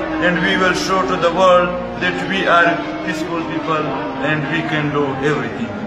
and we will show to the world that we are peaceful people and we can do everything.